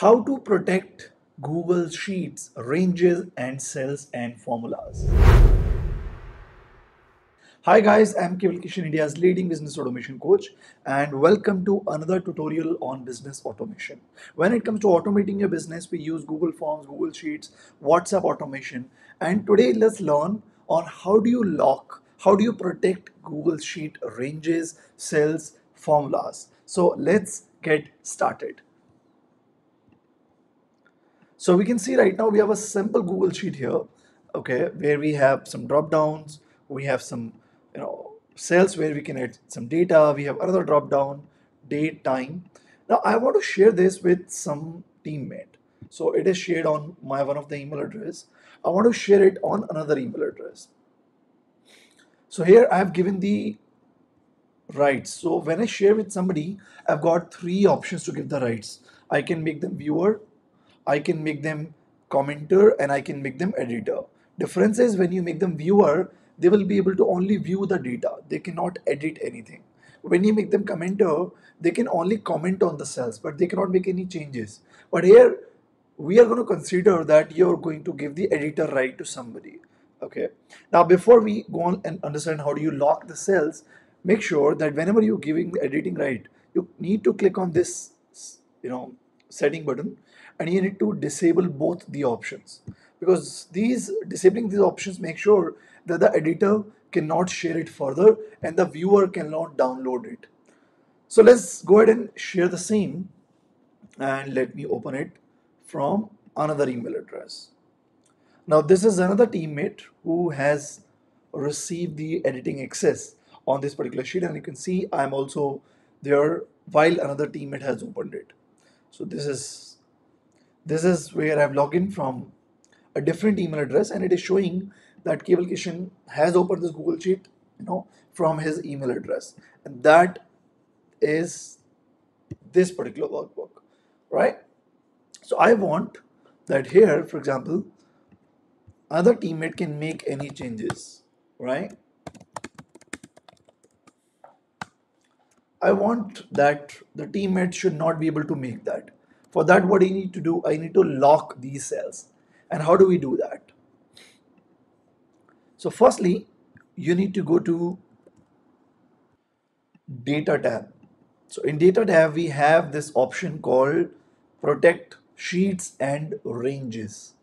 How to protect Google Sheets, ranges and cells and formulas. Hi guys, I'm Kewal Kishan, India's leading business automation coach and welcome to another tutorial on business automation. When it comes to automating your business, we use Google Forms, Google Sheets, WhatsApp automation and today let's learn on how do you lock, how do you protect Google Sheet ranges, cells, formulas. So let's get started. So we can see right now we have a simple Google Sheet here, okay, where we have some drop downs, we have some, you know, cells where we can add some data, we have another drop down, date, time. Now I want to share this with some teammate. So it is shared on my one of the email address. I want to share it on another email address. So here I have given the rights. So when I share with somebody, I've got three options to give the rights. I can make them viewer, I can make them commenter and I can make them editor. Difference is when you make them viewer, they will be able to only view the data. They cannot edit anything. When you make them commenter, they can only comment on the cells, but they cannot make any changes. But here, we are going to consider that you're going to give the editor right to somebody. Okay. Now, before we go on and understand how do you lock the cells, make sure that whenever you're giving the editing right, you need to click on this, you know, setting button and you need to disable both the options. Because these disabling these options make sure that the editor cannot share it further and the viewer cannot download it. So let's go ahead and share the same and let me open it from another email address. Now this is another teammate who has received the editing access on this particular sheet. And you can see I'm also there while another teammate has opened it so this is this is where I've logged in from a different email address and it is showing that Kishan has opened this Google Sheet, you know, from his email address. And that is this particular workbook, right? So I want that here, for example, other teammate can make any changes, right? I want that the teammate should not be able to make that. For that, what I need to do, I need to lock these cells. And how do we do that? So firstly, you need to go to data tab. So in data tab, we have this option called protect sheets and ranges.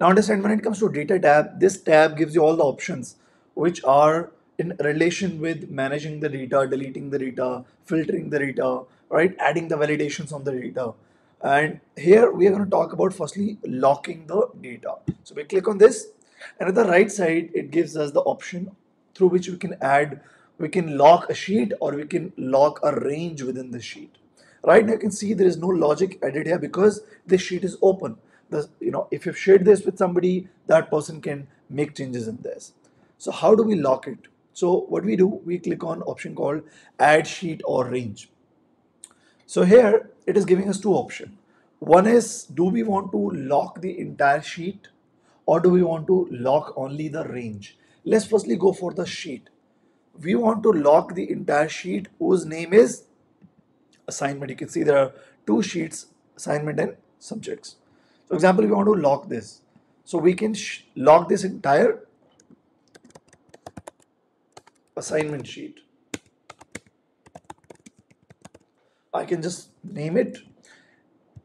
Now understand when it comes to data tab, this tab gives you all the options which are in relation with managing the data, deleting the data, filtering the data, right? Adding the validations on the data. And here we are going to talk about firstly locking the data. So we click on this and at the right side it gives us the option through which we can add we can lock a sheet or we can lock a range within the sheet. Right now you can see there is no logic added here because this sheet is open. The you know if you've shared this with somebody that person can make changes in this. So how do we lock it so what we do we click on option called add sheet or range so here it is giving us two options. One is do we want to lock the entire sheet or do we want to lock only the range? Let's firstly go for the sheet. We want to lock the entire sheet whose name is assignment. You can see there are two sheets, assignment and subjects. For example, we want to lock this. So we can lock this entire assignment sheet. I can just name it.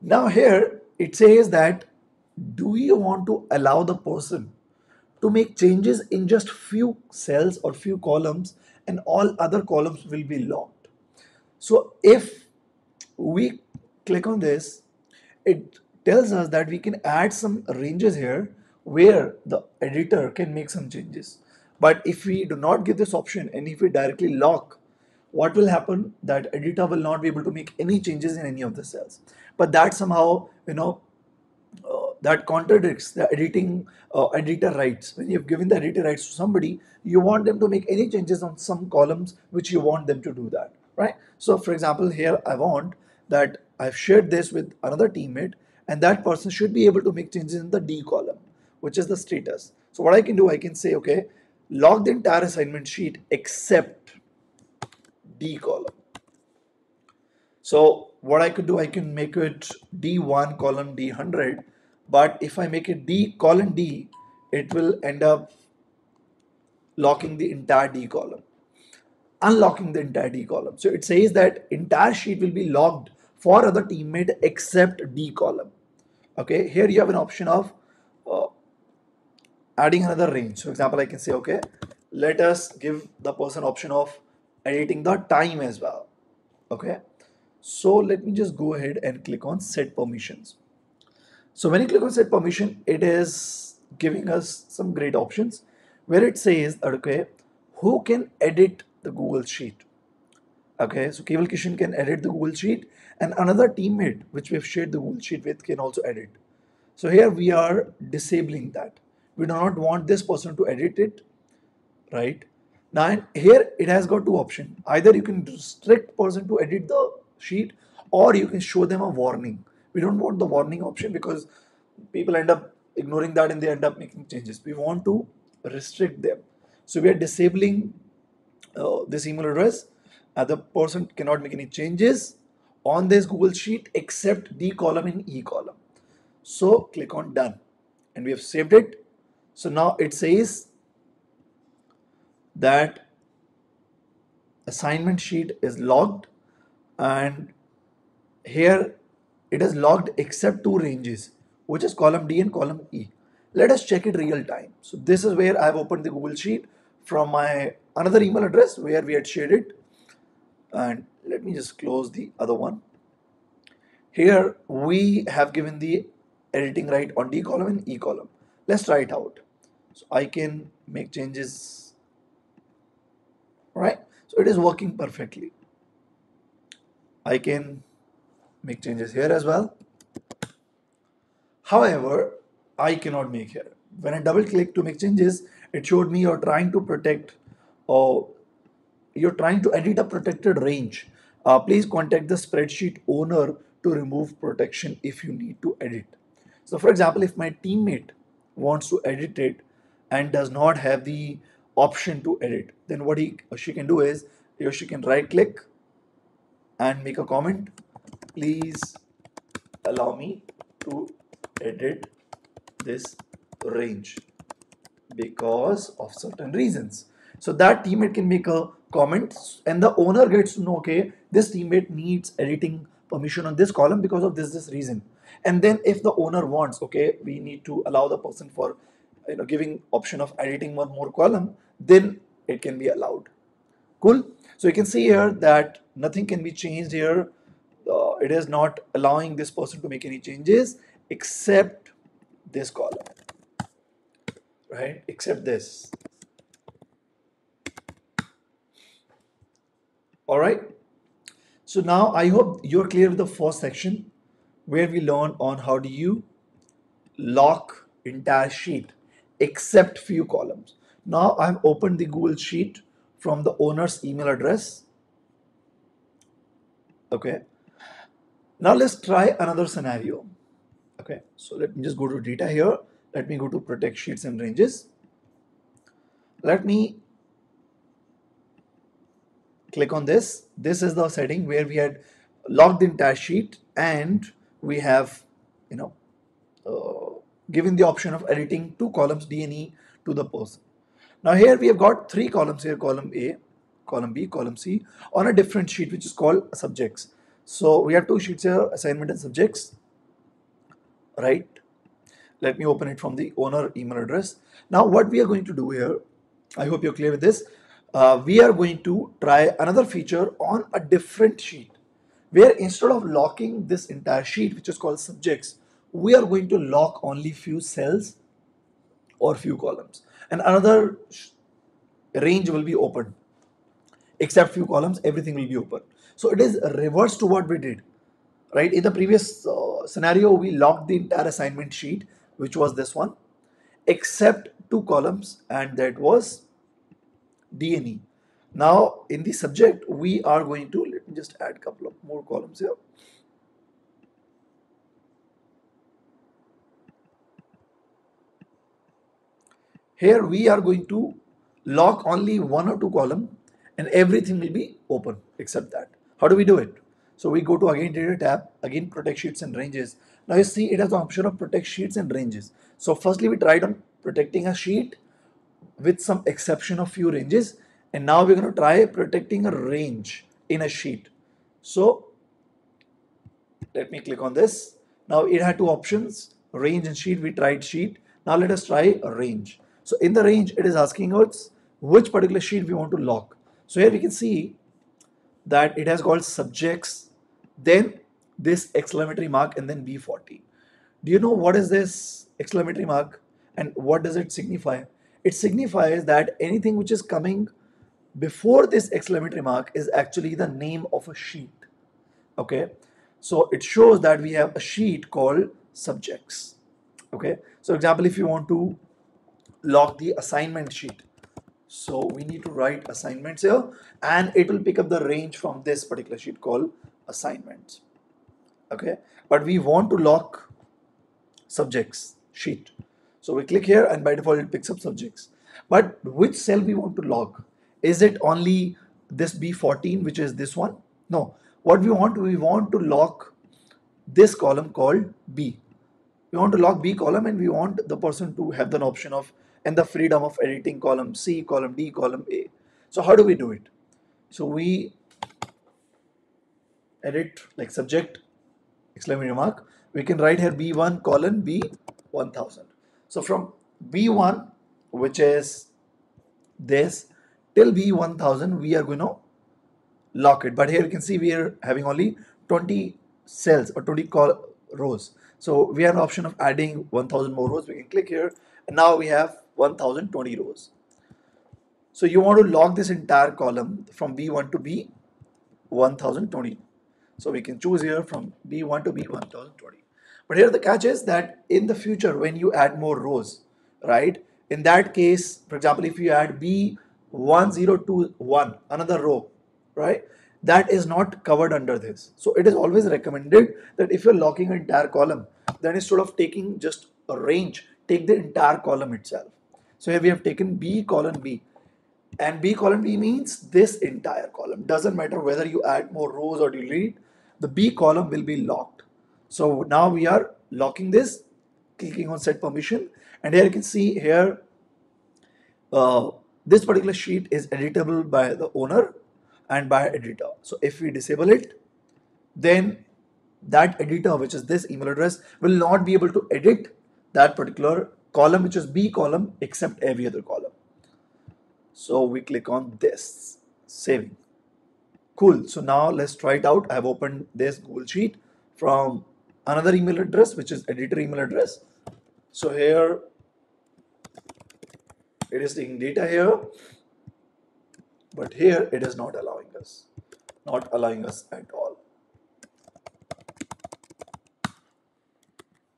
Now here it says that do you want to allow the person to make changes in just few cells or few columns and all other columns will be locked. So if we click on this, it tells us that we can add some ranges here where the editor can make some changes. But if we do not give this option and if we directly lock what will happen? That editor will not be able to make any changes in any of the cells. But that somehow you know uh, that contradicts the editing uh, editor rights. When you've given the editor rights to somebody you want them to make any changes on some columns which you want them to do that right? So for example here i want that i've shared this with another teammate and that person should be able to make changes in the d column which is the status. So what i can do i can say okay log the entire assignment sheet except D column. So what I could do, I can make it D1 column D100 but if I make it D colon D it will end up locking the entire D column unlocking the entire D column so it says that entire sheet will be locked for other teammate except D column okay here you have an option of uh, adding another range for example I can say okay let us give the person option of editing the time as well. Okay? So let me just go ahead and click on set permissions. So when you click on set permission it is giving us some great options where it says okay who can edit the google sheet? Okay? So Kewal Kishan can edit the google sheet and another teammate which we've shared the google sheet with can also edit. So here we are disabling that we do not want this person to edit it right? Now here it has got two options. Either you can restrict person to edit the sheet or you can show them a warning. We don't want the warning option because people end up ignoring that and they end up making changes. We want to restrict them. So we are disabling uh, this email address. Uh, the person cannot make any changes on this google sheet except d column in e column. So click on done. And we have saved it so now it says that assignment sheet is logged and here it is logged except two ranges which is column D and column E. Let us check it real time. So this is where I have opened the Google Sheet from my another email address where we had shared it and let me just close the other one. Here we have given the editing right on D column and E column. Let's try it out. So I can make changes, right? So it is working perfectly. I can make changes here as well. However, I cannot make here. When I double click to make changes, it showed me you're trying to protect or you're trying to edit a protected range. Uh, please contact the spreadsheet owner to remove protection if you need to edit. So for example, if my teammate wants to edit it and does not have the option to edit, then what he she can do is she can right click and make a comment. Please allow me to edit this range because of certain reasons. So that teammate can make a comment and the owner gets to know okay this teammate needs editing permission on this column because of this this reason and then if the owner wants okay we need to allow the person for you know giving option of editing one more column then it can be allowed cool so you can see here that nothing can be changed here. Uh, it is not allowing this person to make any changes except this column, right? Except this. All right. So now I hope you're clear with the first section where we learn on how do you lock entire sheet except few columns. Now I've opened the Google Sheet from the owner's email address. Okay. Now let's try another scenario. Okay. So let me just go to data here. Let me go to protect sheets and ranges. Let me click on this. This is the setting where we had logged the entire sheet and we have, you know, uh, given the option of editing two columns D and E to the person. Now here we have got three columns here, column A, column B, column C on a different sheet which is called subjects. So we have two sheets here, assignment and subjects, right? Let me open it from the owner email address. Now what we are going to do here, I hope you're clear with this. Uh, we are going to try another feature on a different sheet where instead of locking this entire sheet which is called subjects, we are going to lock only few cells or few columns. And another range will be open. Except few columns everything will be open. So it is reverse to what we did right? In the previous uh, scenario we locked the entire assignment sheet which was this one except two columns and that was D and E. Now in the subject we are going to just add a couple of more columns here Here we are going to lock only one or two column and everything will be open except that. How do we do it? So we go to again data tab, again protect sheets and ranges. Now you see it has the option of protect sheets and ranges. So firstly we tried on protecting a sheet with some exception of few ranges and now we're going to try protecting a range in a sheet. So let me click on this. Now it had two options, range and sheet. We tried sheet. Now let us try range. So in the range, it is asking us which particular sheet we want to lock. So here we can see that it has called subjects, then this exclamatory mark and then B40. Do you know what is this exclamatory mark and what does it signify? It signifies that anything which is coming before this exclamatory mark is actually the name of a sheet. Okay, so it shows that we have a sheet called subjects. Okay, so example, if you want to lock the assignment sheet, so we need to write assignments here and it will pick up the range from this particular sheet called assignments. Okay, but we want to lock subjects sheet. So we click here and by default it picks up subjects. But which cell we want to lock? Is it only this B14 which is this one? No. What we want, we want to lock this column called B. We want to lock B column and we want the person to have the option of and the freedom of editing column C, column D, column A. So how do we do it? So we edit like subject exclamation mark. We can write here B1 colon B1000. So from B1 which is this till B1000 we are going to lock it. But here you can see we are having only 20 cells or 20 call rows. So we have an option of adding 1000 more rows. We can click here. And now we have 1020 rows. So you want to lock this entire column from B1 to B1020 so we can choose here from B1 to B1020 but here the catch is that in the future when you add more rows right? In that case for example if you add B 1021 another row right? That is not covered under this. So it is always recommended that if you're locking an entire column then instead of taking just a range take the entire column itself. So here we have taken b column b. And b column b means this entire column. Doesn't matter whether you add more rows or delete the b column will be locked. So now we are locking this clicking on set permission. And here you can see here uh, this particular sheet is editable by the owner and by editor. So if we disable it, then that editor, which is this email address, will not be able to edit that particular column, which is B column, except every other column. So we click on this, saving. Cool. So now let's try it out. I have opened this Google Sheet from another email address, which is editor email address. So here it is taking data here but here it is not allowing us not allowing us at all.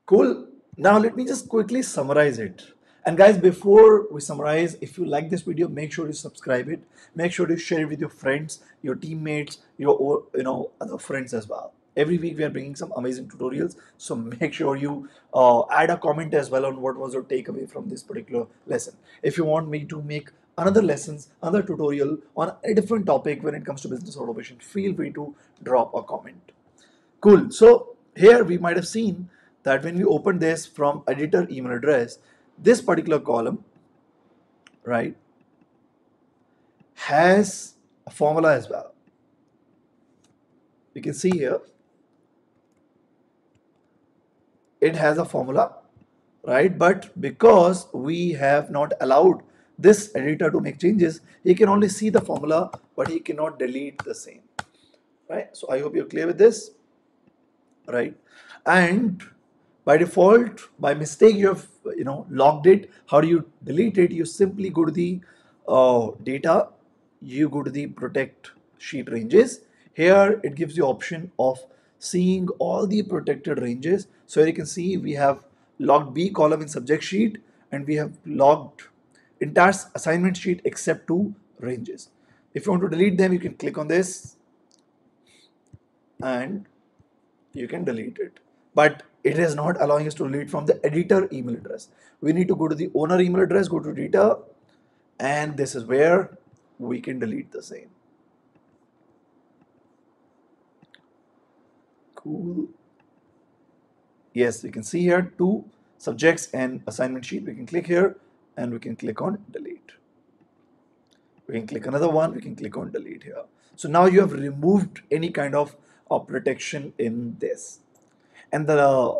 Cool. Now let me just quickly summarize it. And guys before we summarize if you like this video make sure you subscribe it. Make sure to share it with your friends your teammates your you know other friends as well every week we are bringing some amazing tutorials. So make sure you uh, add a comment as well on what was your takeaway from this particular lesson. If you want me to make another lessons another tutorial on a different topic when it comes to business automation feel free to drop a comment. Cool. So here we might have seen that when we open this from editor email address this particular column right has a formula as well. You can see here it has a formula right? But because we have not allowed this editor to make changes he can only see the formula but he cannot delete the same right? So i hope you're clear with this right? And by default by mistake you have you know logged it. How do you delete it? You simply go to the uh, data. You go to the protect sheet ranges. Here it gives you option of seeing all the protected ranges. So here you can see we have logged B column in subject sheet and we have logged entire assignment sheet except two ranges. If you want to delete them, you can click on this and you can delete it. But it is not allowing us to delete from the editor email address. We need to go to the owner email address, go to data, and this is where we can delete the same. cool. Yes, you can see here two subjects and assignment sheet. We can click here and we can click on delete. We can click another one, we can click on delete here. So now you have removed any kind of uh, protection in this. And the, uh,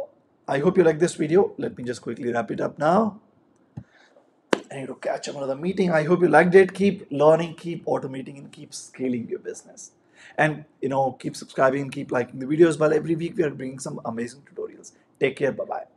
I hope you like this video. Let me just quickly wrap it up now. I need to catch up another meeting. I hope you liked it. Keep learning, keep automating, and keep scaling your business. And you know, keep subscribing, keep liking the videos. But every week we are bringing some amazing tutorials. Take care. Bye bye.